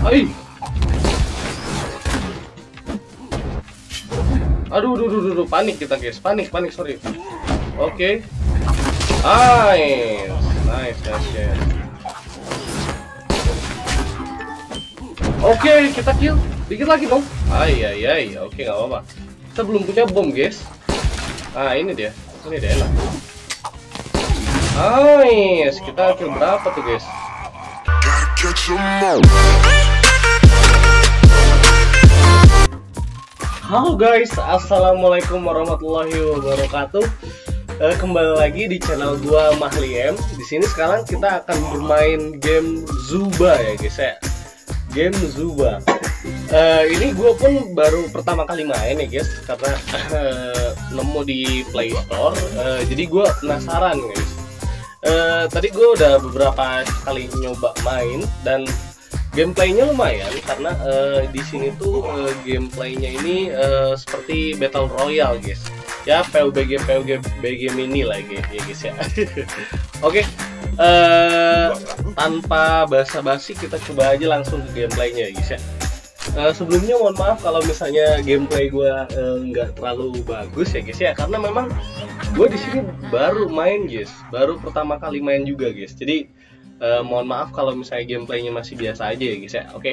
Ai. Aduh, aduh, aduh, aduh, panik kita guys, panik, panik, sorry. Oke. Nice, nice, nice, guys. Oke, kita kill. Dikit lagi dong. Ai, ai, ai. Oke, nggak apa-apa. Kita belum punya bom, guys. Ah, ini dia. Ini dia enak. Nice. Kita kill berapa tuh, guys? Catch. Halo guys, assalamualaikum warahmatullahi wabarakatuh. Eh, kembali lagi di channel gua Mahliem. Di sini sekarang kita akan bermain game Zuba ya guys ya. Game Zuba. Eh, ini gue pun baru pertama kali main ya guys, karena eh, nemu di Play Store. Eh, jadi gue penasaran guys. Eh, tadi gue udah beberapa kali nyoba main dan gameplaynya lumayan karena eh, di sini tuh eh, gameplaynya ini eh, seperti battle royale guys. Ya PUBG PUBG mini lah ya guys ya. Oke eh, tanpa basa-basi kita coba aja langsung ke gameplaynya ya guys ya. Eh, sebelumnya mohon maaf kalau misalnya gameplay gue nggak terlalu bagus ya guys ya. Karena memang gue di sini baru main guys. Baru pertama kali main juga guys. Jadi eh, mohon maaf kalau misalnya gameplaynya masih biasa aja ya guys ya oke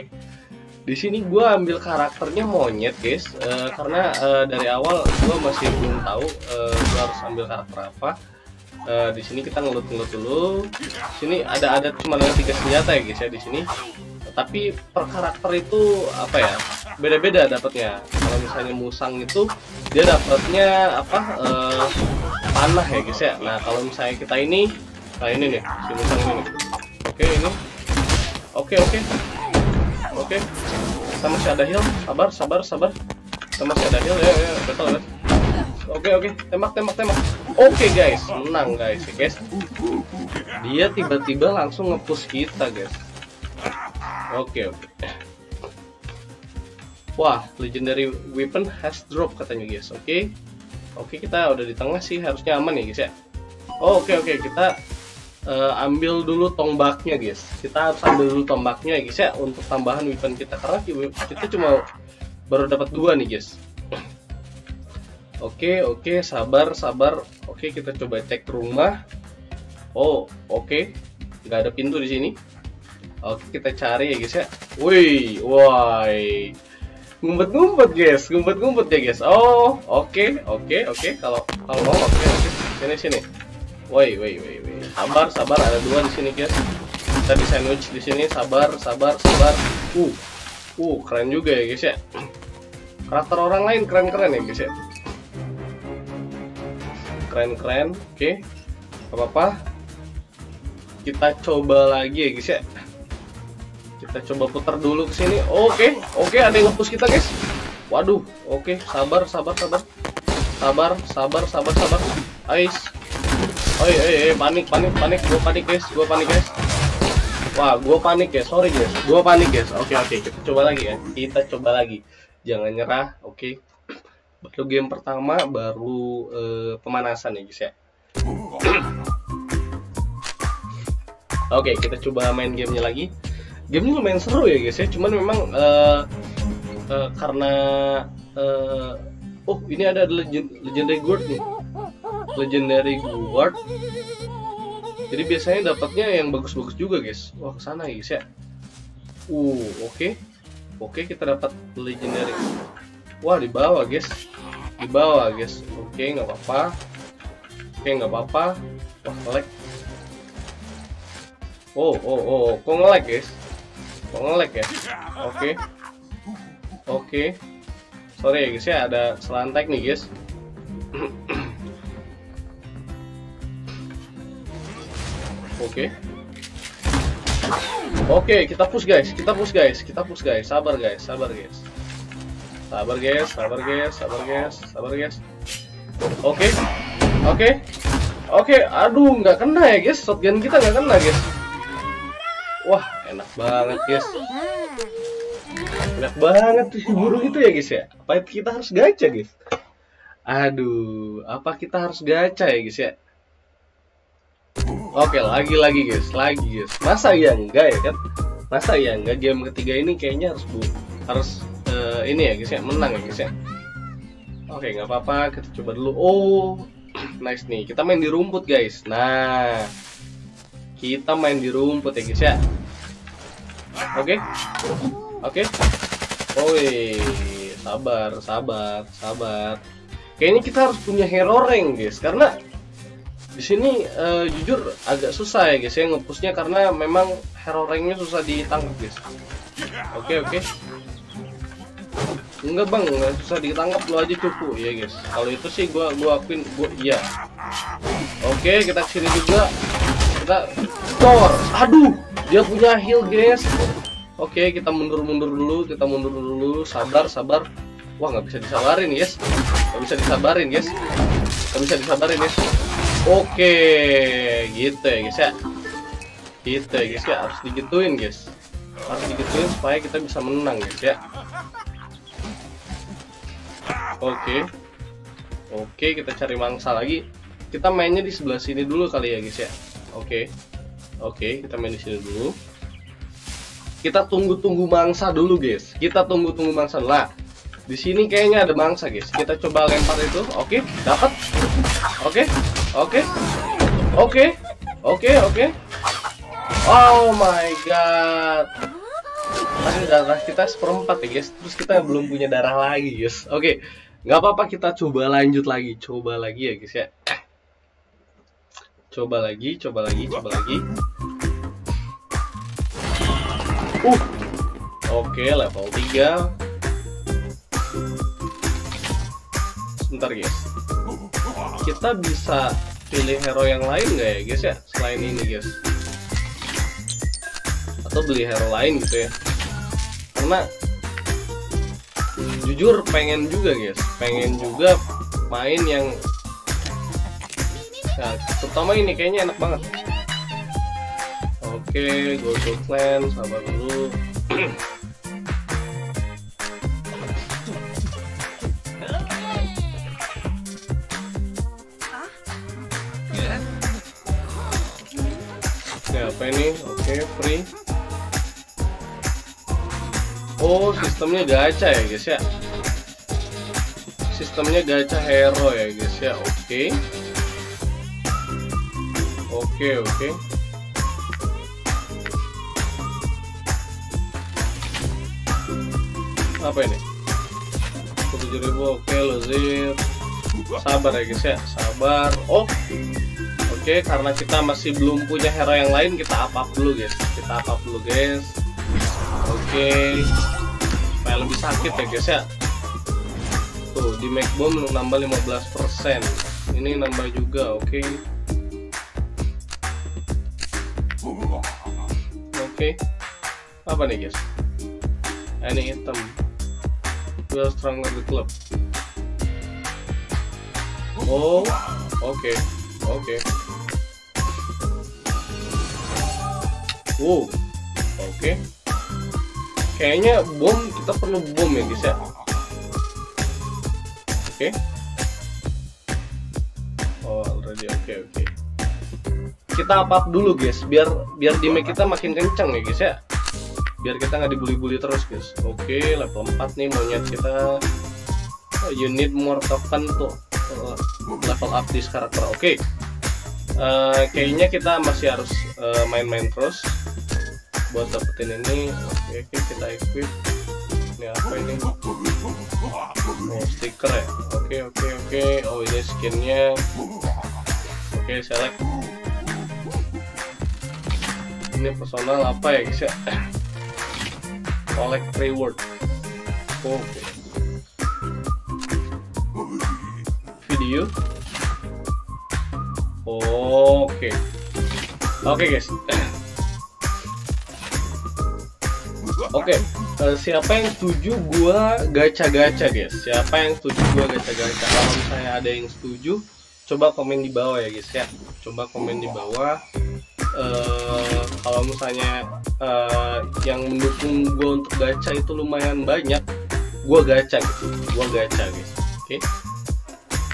di sini gue ambil karakternya monyet guys Eh, karena eh, dari awal gue masih belum tahu eh, gue harus ambil karakter apa Eh, di sini kita ngelut-ngelut dulu. Di sini ada ada cuma ada tiga senjata ya guys ya di sini. Tapi per karakter itu apa ya? Beda-beda dapatnya. Kalau misalnya musang itu dia dapatnya apa? eh, panah ya guys ya. Nah kalau misalnya kita ini, nah ini nih si musang ini. nih. Oke ini. Oke oke. Oke. Kita masih ada heal. Sabar sabar sabar. Kita masih ada heal ya ya betul betul. Oke oke, tembak tembak tembak. Oke guys, menang guys ya guys. Dia tiba-tiba langsung ngepush kita guys. Oke oke. Wah, legendary weapon has drop katanya guys. Oke. Oke, kita udah di tengah sih, harusnya aman ya guys ya. Oke oke, kita eh, ambil dulu tombaknya guys. Kita harus ambil dulu tombaknya ya guys ya untuk tambahan weapon kita karena kita cuma baru dapat dua nih guys. Oke, oke, sabar, sabar. Oke, kita coba cek rumah. Oh, oke. Nggak ada pintu di sini. Oke, kita cari ya guys ya. Wih, why. Ngumpet-ngumpet guys, ngumpet-ngumpet ya guys. Oh, oke, oke, oke. Kalau kalau mau oke, oke. Sini sini. Woi, woi, woi, woi. Sabar, sabar. Ada dua di sini guys. Kita di sandwich di sini. Sabar, sabar, sabar. Uh, uh, keren juga ya guys ya. Karakter orang lain keren-keren ya guys ya keren-keren oke Gak apa-apa kita coba lagi ya guys ya kita coba putar dulu ke sini oke oke ada yang ngepush kita guys waduh oke sabar sabar sabar sabar sabar sabar sabar ais oi oi oi panik panik panik. Gua panik guys. Gua panik guys. Wah gua panik ya sorry guys. Gua panik guys. Oke oke. Kita coba lagi ya. Kita coba lagi. Jangan nyerah oke. Baru game pertama baru eh, pemanasan ya guys ya. Oke, kita coba main gamenya lagi. Gamenya lumayan seru ya guys ya, cuman memang eh, eh, karena eh, oh ini ada legend, legendary guard nih, legendary guard. Jadi biasanya dapatnya yang bagus-bagus juga guys. Wah ke sana ya guys ya. Uh oke, oke kita dapat legendary. Wah di bawah guys, di bawah guys. Oke nggak apa-apa. Oke nggak apa-apa. Wah ngelag. Oh oh oh, kok ngelag guys? Kok ngelag ya? Oke. Oke. Sorry ya guys ya, ada selantek nih guys. Oke. Oke, kita push guys, kita push guys, kita push guys. Sabar guys, sabar guys. Sabar guys, sabar guys, sabar guys, sabar guys. Oke. Oke. Oke, aduh nggak kena ya guys. Shotgun kita nggak kena guys. Wah, enak banget guys. Enak banget tuh si burung itu ya guys ya. Apa kita harus gacha guys? Aduh, apa kita harus gacha ya guys ya? Oke, lagi lagi guys, lagi guys. Masa ya enggak ya kan? masa ya nggak game ketiga ini kayaknya harus bu harus eh, ini ya guys ya. Menang ya guys ya. Oke nggak apa-apa. Kita coba dulu. Oh nice nih. Kita main di rumput guys. Nah kita main di rumput ya guys ya. Oke? Oke? Oi, sabar, sabar, sabar. Kayaknya kita harus punya hero rank, guys, karena di sini eh, jujur agak susah ya, guys, ya ngepusnya karena memang hero ranknya susah ditangkap, guys. Oke, oke. Enggak bang, nggak susah ditangkap lo aja cukup ya guys. Kalau itu sih gua gua akuin gua iya. Oke, kita ke sini juga. Kita store. Aduh, dia punya heal guys. Oke, kita mundur-mundur dulu, kita mundur dulu, sabar, sabar. Wah, nggak bisa disabarin, guys. Nggak bisa disabarin, guys. Nggak bisa disabarin, guys. Oke, gitu ya, guys ya. Gitu ya, guys ya. Harus digituin, guys. Harus digituin supaya kita bisa menang, guys ya. Oke. Oke, kita cari mangsa lagi. Kita mainnya di sebelah sini dulu kali ya, guys ya. Oke. Oke, kita main di sini dulu kita tunggu-tunggu mangsa dulu guys kita tunggu-tunggu mangsa lah di sini kayaknya ada mangsa guys kita coba lempar itu oke dapat oke oke. Oke. Oke oke. Oh my god. Masih darah kita seperempat ya guys. Terus kita belum punya darah lagi guys. Oke. Nggak apa-apa kita coba lanjut lagi. Coba lagi ya guys ya. Coba lagi coba lagi coba lagi. Uh. Oke, level 3. Sebentar, guys. Kita bisa pilih hero yang lain nggak ya, guys ya? Selain ini, guys. Atau beli hero lain gitu ya. Karena jujur pengen juga, guys. Pengen juga main yang Nah, terutama ini kayaknya enak banget. Oke, go to clan, sabar dulu. free. Oh, sistemnya gacha ya, guys ya. Sistemnya gacha hero ya, guys ya. Oke. Oke, oke. apa ini 7000 oke lozir sabar ya guys ya sabar oh oke karena kita masih belum punya hero yang lain kita up dulu guys kita up dulu guys oke supaya lebih sakit ya guys ya tuh di make bomb nambah 15% ini nambah juga oke oke apa nih guys any item stronger the club. Oh, oke, okay. oke. Okay. Wow, oke. Okay. Kayaknya bom kita perlu bom ya guys ya. Oke. Okay. Oh, already oke okay, oke. Okay. Kita up dulu guys, biar biar damage kita makin kencang ya guys ya biar kita nggak dibully-bully terus guys oke okay, level 4 nih monyet kita you need more token tuh level up this karakter oke okay. Uh, kayaknya kita masih harus main-main uh, terus. Buat dapetin ini oke okay, kita equip. Ini apa ini? Oh stiker ya? Oke okay, oke okay, oke. Okay. oh ini skinnya. Oke okay, select. Ini personal apa ya guys ya? Collect reward. Oke. Okay. video oke okay. oke okay, guys oke okay. uh, siapa yang setuju gua gacha-gacha guys siapa yang setuju gua gacha-gacha kalau misalnya ada yang setuju coba komen di bawah ya guys ya coba komen di bawah uh, kalau misalnya uh, yang mendukung gue untuk gacha itu lumayan banyak gue gacha gitu gue gacha guys oke okay?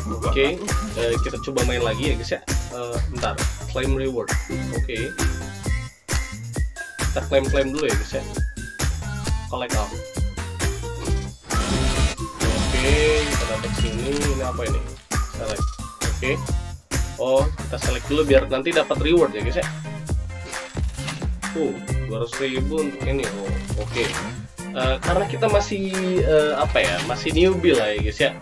Oke okay. uh, kita coba main lagi ya guys ya. Uh, bentar. Claim reward. Oke. Okay. kita klaim-klaim dulu ya guys ya. Collect all oke kita dapat sini. Ini apa ini? Select. Oke. Oh kita select dulu biar nanti dapat reward ya guys ya. Tuh 200 ribu untuk ini. Oh oke. Eh, karena kita masih eh, apa ya masih newbie lah ya guys ya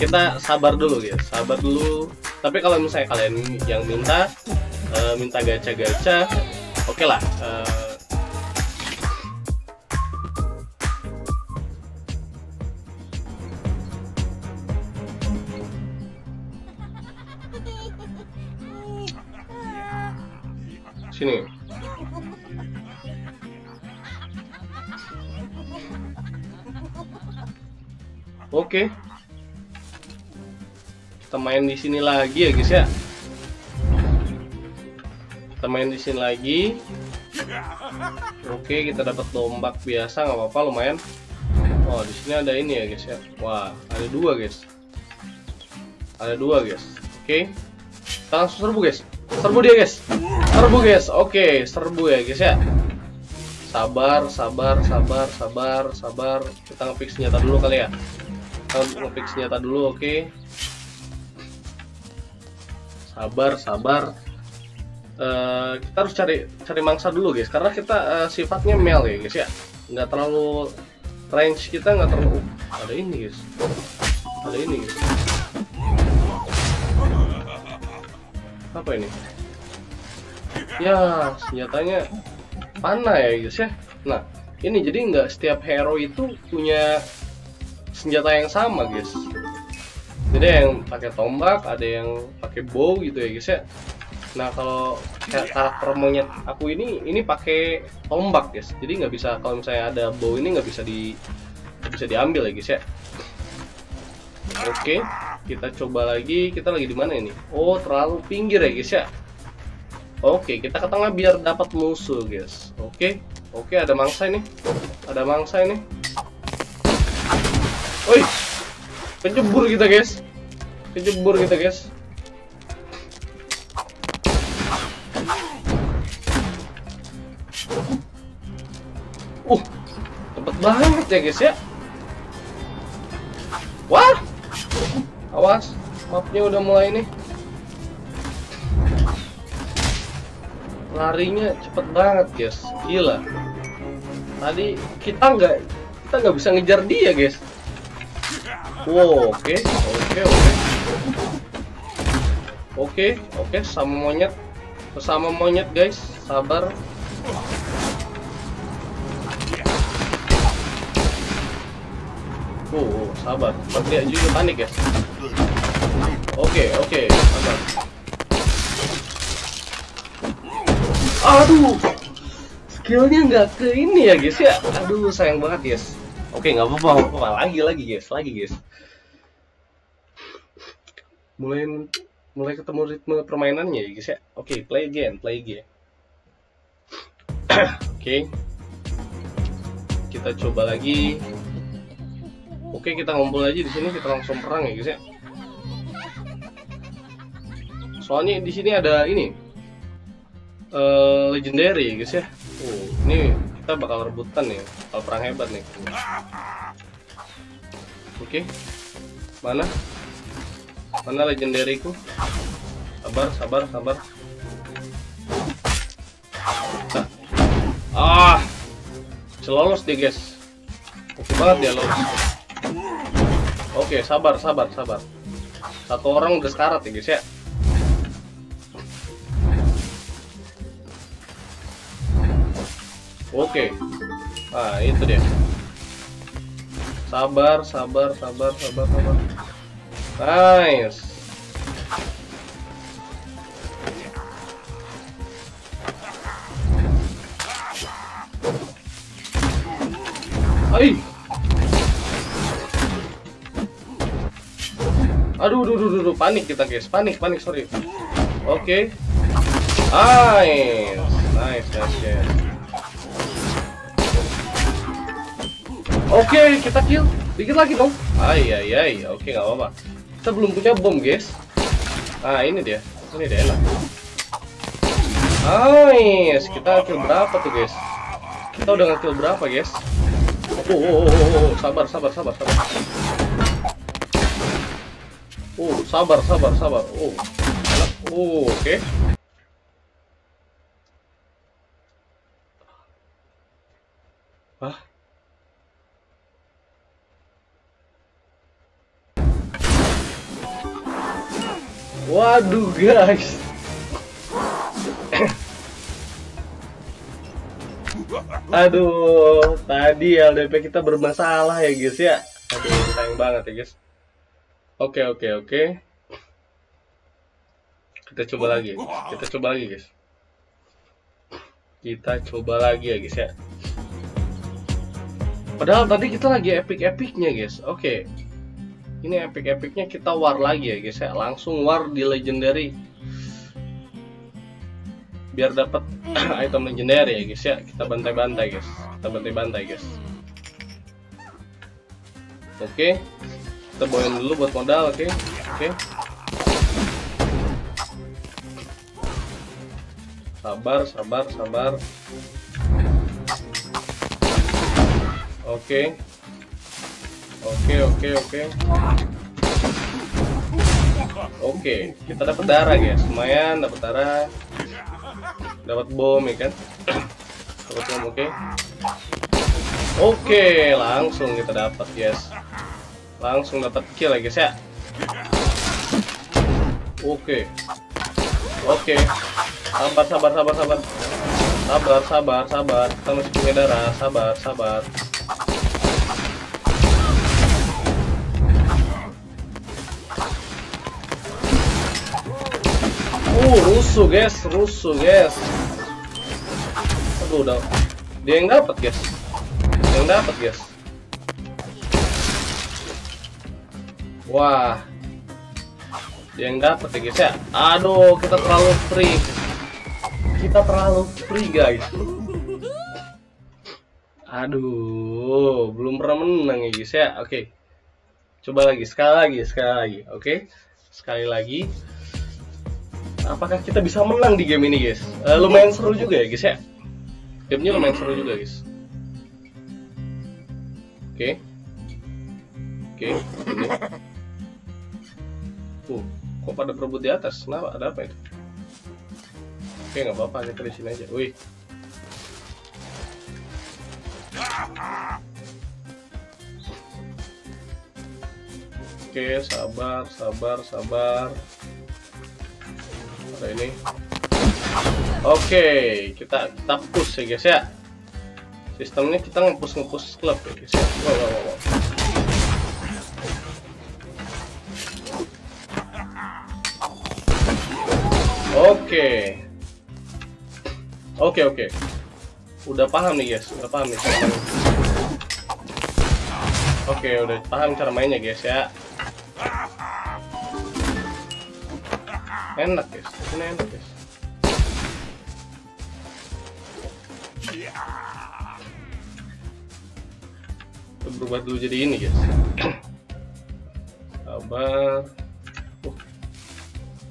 kita sabar dulu ya. Sabar dulu. Tapi kalau misalnya kalian yang minta eh, minta gacha-gacha oke lah Eh, sini. Oke. kita main di sini lagi ya guys ya. Kita main di sini lagi. Oke kita dapat tombak biasa nggak apa-apa lumayan. Oh di sini ada ini ya guys ya. Wah ada dua guys. Ada dua guys. Oke. Kita langsung serbu guys. Serbu dia guys. Serbu guys. Oke serbu ya guys ya. Sabar sabar sabar sabar sabar. Kita ngepick senjata dulu kali ya. Kita ngepick senjata dulu oke sabar sabar. Eh, kita harus cari cari mangsa dulu guys. Karena kita eh, sifatnya male ya guys ya. Nggak terlalu range kita nggak terlalu Uh, ada ini guys. Ada ini guys. Apa ini? Ya senjatanya panah ya guys ya. Nah ini jadi nggak setiap hero itu punya senjata yang sama guys jadi yang pakai tombak ada yang pakai bow gitu ya guys ya. Nah kalau karakter monyet aku ini ini pakai tombak guys. Jadi nggak bisa kalau misalnya ada bow ini nggak bisa di nggak bisa diambil ya guys ya. Oke kita coba lagi. Kita lagi di mana ini? Oh terlalu pinggir ya guys ya. Oke kita ke tengah biar dapat musuh guys. Oke oke ada mangsa ini. Ada mangsa ini. Woi, kejebur kita guys, kejebur kita guys. Uh, cepet banget ya guys ya. Wah, awas, mapnya udah mulai nih. Larinya cepet banget guys, gila. Tadi kita nggak kita nggak bisa ngejar dia guys. Wow, oke, oke, oke. Oke, oke, sama monyet. Bersama monyet, guys. Sabar. Oh, oh, sabar. Dia juga panik, guys. Oke, oke, sabar. Aduh, skillnya nggak ke ini ya, guys ya. Aduh, sayang banget, guys. Oke, nggak apa-apa, apa-apa. Lagi, lagi, guys, lagi, guys. Mulai mulai ketemu ritme permainannya ya, guys ya. Oke, play again, play again. Oke. Kita coba lagi. Oke, kita ngumpul aja di sini, kita langsung perang ya, guys ya. Soalnya di sini ada ini. eh legendary ya, guys ya. Oh, ini kita bakal rebutan nih, bakal perang hebat nih. Oke. Mana? Mana legendaryku? Sabar, sabar, sabar. Ah. Selolos dia, guys. Oke banget dia lolos. Oke, sabar, sabar, sabar. Satu orang udah sekarat ya, guys ya. Oke. Nah, itu dia. Sabar, sabar, sabar, sabar, sabar. Nice. Hai. Aduh, aduh, aduh, aduh, panik kita guys, panik, panik, sorry. Oke. Nice, nice, nice, yes. Oke, kita kill. Dikit lagi dong. Ay, ay, ay. Oke, nggak apa-apa. Kita belum punya bom, guys. Nah, ini dia. Ini dia enak. Nice. Kita kill berapa tuh, guys? Kita udah ngekill berapa, guys? Oh, oh, oh, oh, oh, sabar, sabar, sabar, sabar. Oh, sabar, sabar, sabar. Oh, oh, oke. Hah? Waduh, guys. Aduh, tadi LDP kita bermasalah ya guys ya. Aduh, sayang banget ya guys. Oke, oke, oke. Kita coba lagi. Kita coba lagi guys. Kita coba lagi ya guys ya. Padahal tadi kita lagi epic-epicnya guys. Oke. Ini epic-epicnya kita war lagi ya guys ya. Langsung war di legendary. Biar dapat item legendary ya guys ya. Kita bantai-bantai guys. Kita bantai-bantai guys. Oke. Kita bawain dulu buat modal oke. Oke. Sabar sabar sabar. Oke oke oke oke. Oke kita dapat darah guys. Lumayan dapat darah. Dapat bom ya kan? Dapat bom oke. Oke langsung kita dapat yes langsung dapat kill ya guys ya. Oke. Oke. Sabar sabar sabar sabar. Sabar sabar sabar. Kita masih punya darah. Sabar sabar Uh, rusuh guys, rusuh guys. Aduh, udah. Dia yang dapat guys. Dia yang dapat guys. Wah. Dia yang dapat ya guys ya. Aduh, kita terlalu free. Kita terlalu free guys. Aduh, belum pernah menang ya guys ya. Oke. Coba lagi, sekali lagi, sekali lagi. Oke. Sekali lagi apakah kita bisa menang di game ini guys? Uh, lumayan seru juga ya guys ya? Gamenya lumayan seru juga guys. Oke. Oke oke uh kok pada berebut di atas? Kenapa? Ada apa itu? Oke nggak apa-apa kita di sini aja. Wih. Oke sabar sabar sabar ada ini. Oke kita kita push ya guys ya. Sistemnya kita ngepush ngepush klub ya guys ya. Wow, wow, wow. oke. Oke oke. Udah paham nih guys udah paham nih oke udah paham cara mainnya guys ya. Enak guys Kita berubah dulu jadi ini guys sabar oh.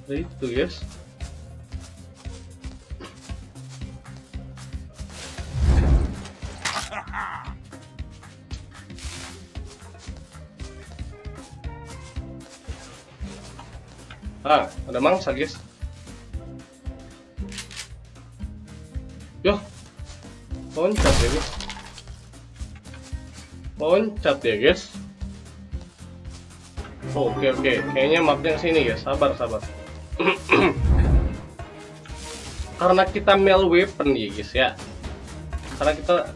ada itu guys Ah, ada mangsa, guys. Loncat ya, guys. Loncat ya, guys. Oh, oke, oke. Kayaknya mapnya sini, guys. Sabar, sabar. Karena kita mail weapon ya, guys ya. Karena kita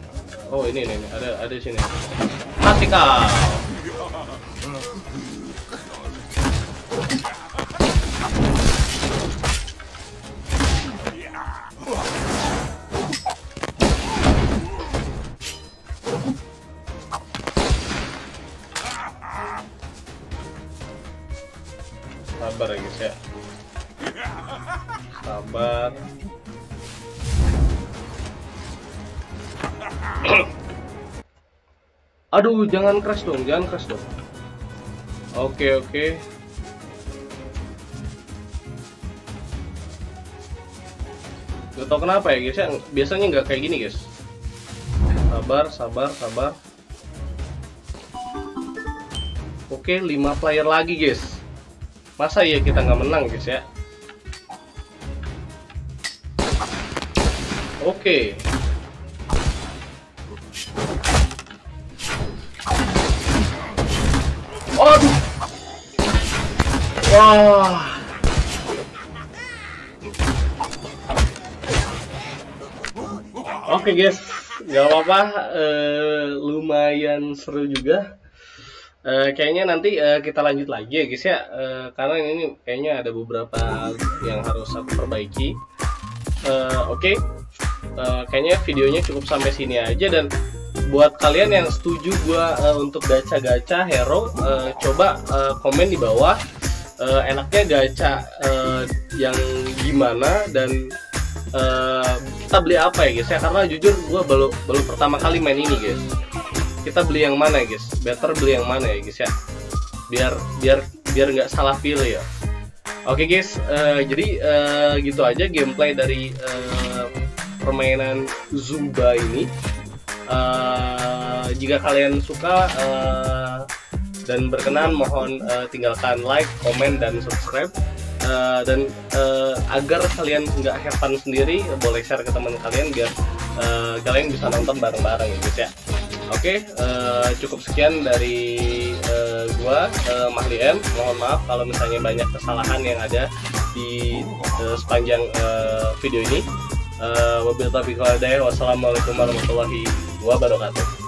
Oh, ini ini, ada ada sini. Mati kau. Aduh jangan crash dong jangan crash dong. Oke oke. Gak tau kenapa ya guys ya. Biasanya nggak kayak gini guys. Sabar sabar sabar. Oke 5 player lagi guys. Masa ya kita nggak menang guys ya? Oke. Aduh. Oke guys, nggak apa-apa, eh, lumayan seru juga. Eh, kayaknya nanti eh, kita lanjut lagi ya guys ya, Eh, karena ini kayaknya ada beberapa yang harus aku perbaiki. Eh, Oke, Eh, kayaknya videonya cukup sampai sini aja dan buat kalian yang setuju gua eh, untuk gacha-gacha hero, eh, coba eh, komen di bawah. Eh, enaknya gacha eh, yang gimana dan eh, kita beli apa ya guys? Ya karena jujur gua baru baru pertama kali main ini guys. Kita beli yang mana ya guys? Better beli yang mana ya guys ya? Biar biar biar nggak salah pilih ya. Oke guys eh, jadi eh, gitu aja gameplay dari eh, permainan Zumba ini. Eh, jika kalian suka eh, dan berkenan mohon eh, tinggalkan like, komen dan subscribe. Eh, dan eh, agar kalian nggak fun sendiri boleh share ke teman kalian biar eh, kalian bisa nonton bareng-bareng ya guys ya. Oke eh, cukup sekian dari eh, gua eh, Mahli M. Mohon maaf kalau misalnya banyak kesalahan yang ada di eh, sepanjang eh, video ini. Eh, wabillahi taufiq wassalamualaikum warahmatullahi wabarakatuh